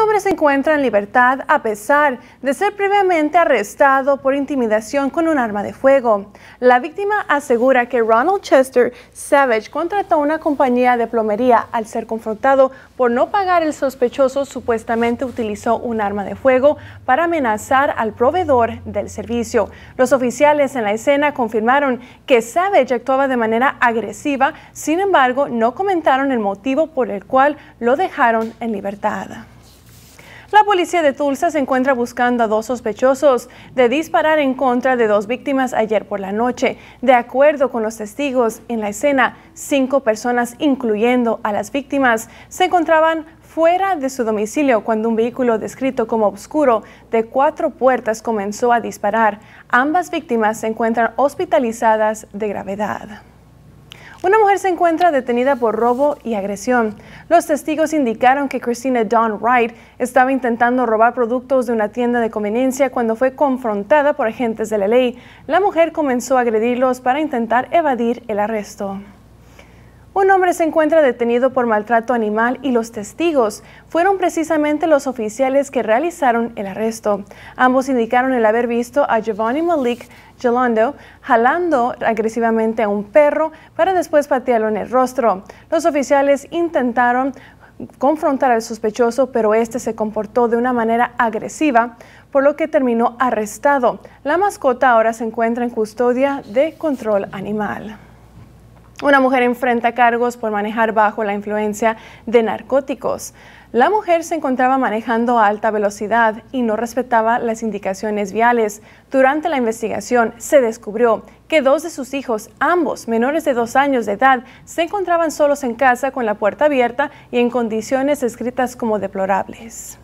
hombre se encuentra en libertad a pesar de ser previamente arrestado por intimidación con un arma de fuego. La víctima asegura que Ronald Chester Savage contrató una compañía de plomería al ser confrontado por no pagar el sospechoso supuestamente utilizó un arma de fuego para amenazar al proveedor del servicio. Los oficiales en la escena confirmaron que Savage actuaba de manera agresiva, sin embargo no comentaron el motivo por el cual lo dejaron en libertad. La policía de Tulsa se encuentra buscando a dos sospechosos de disparar en contra de dos víctimas ayer por la noche. De acuerdo con los testigos en la escena, cinco personas, incluyendo a las víctimas, se encontraban fuera de su domicilio cuando un vehículo descrito como oscuro de cuatro puertas comenzó a disparar. Ambas víctimas se encuentran hospitalizadas de gravedad. Una mujer se encuentra detenida por robo y agresión. Los testigos indicaron que Christina Dawn Wright estaba intentando robar productos de una tienda de conveniencia cuando fue confrontada por agentes de la ley. La mujer comenzó a agredirlos para intentar evadir el arresto. Un hombre se encuentra detenido por maltrato animal y los testigos fueron precisamente los oficiales que realizaron el arresto. Ambos indicaron el haber visto a Giovanni Malik Jolando jalando agresivamente a un perro para después patearlo en el rostro. Los oficiales intentaron confrontar al sospechoso, pero este se comportó de una manera agresiva, por lo que terminó arrestado. La mascota ahora se encuentra en custodia de control animal. Una mujer enfrenta cargos por manejar bajo la influencia de narcóticos. La mujer se encontraba manejando a alta velocidad y no respetaba las indicaciones viales. Durante la investigación se descubrió que dos de sus hijos, ambos menores de dos años de edad, se encontraban solos en casa con la puerta abierta y en condiciones descritas como deplorables.